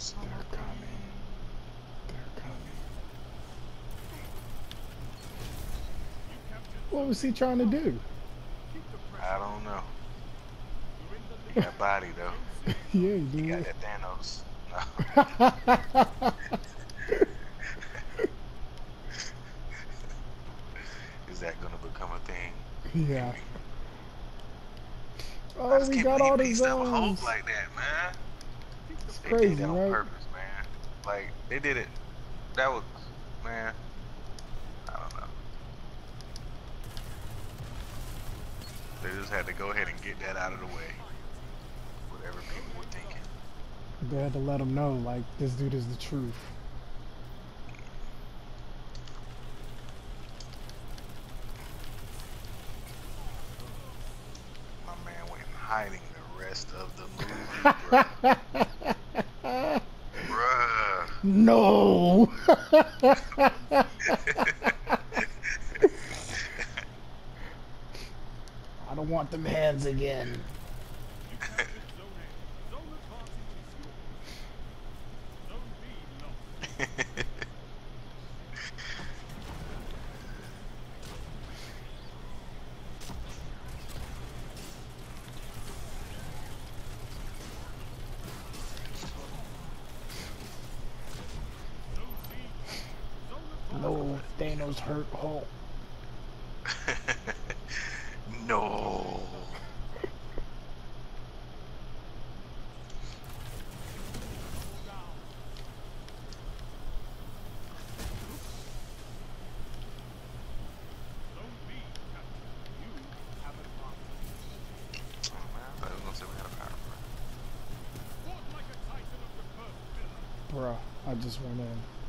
They're coming. They're coming. What was he trying to do? I don't know. He got body though. yeah, he He got that Thanos. No. Is that gonna become a thing? yeah. Oh, we got all they the still zones. like that, man. It's They crazy, did that on right? purpose, man. Like they did it. That was, man. I don't know. They just had to go ahead and get that out of the way. Whatever people were thinking. They had to let them know, like, this dude is the truth. My man went hiding the rest of the movie, bruh. Bruh. No! I don't want them hands again. Oh, no, Thanos hurt Hulk. no. Oh, man, I was gonna say we had a power. Bruh, I just went in.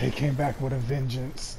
They came back with a vengeance.